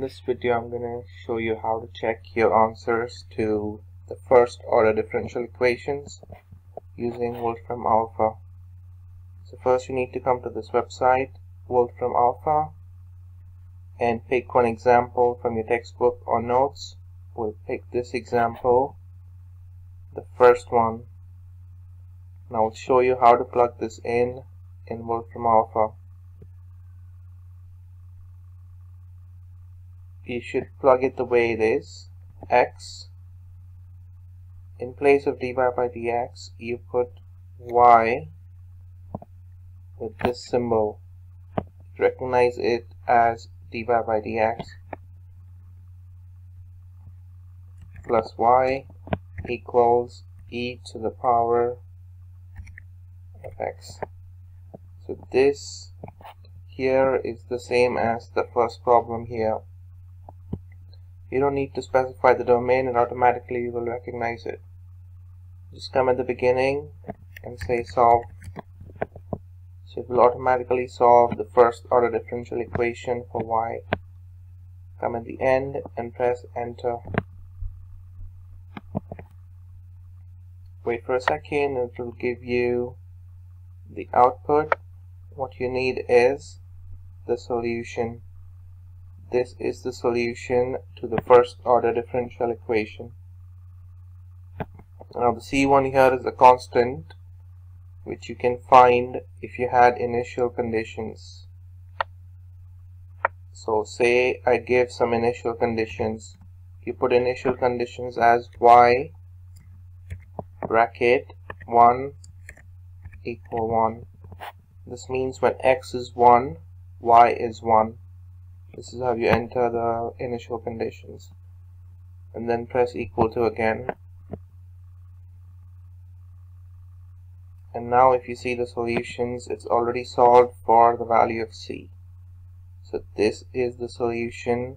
this video I'm going to show you how to check your answers to the first order differential equations using Wolfram Alpha. So first you need to come to this website Wolfram Alpha and pick one example from your textbook or notes. We'll pick this example, the first one. Now I'll show you how to plug this in in Wolfram Alpha. You should plug it the way it is. X. In place of dy by dx you put y with this symbol. Recognize it as dy by dx plus y equals e to the power of x. So this here is the same as the first problem here you don't need to specify the domain and automatically you will recognize it. Just come at the beginning and say solve. So it will automatically solve the first order differential equation for y. Come at the end and press enter. Wait for a second it will give you the output. What you need is the solution. This is the solution to the first order differential equation. Now the C1 here is a constant which you can find if you had initial conditions. So say I give some initial conditions. You put initial conditions as y bracket 1 equal 1. This means when x is 1, y is 1 this is how you enter the initial conditions. And then press equal to again. And now if you see the solutions it's already solved for the value of c. So this is the solution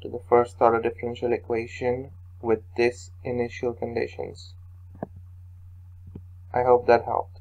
to the first order differential equation with this initial conditions. I hope that helped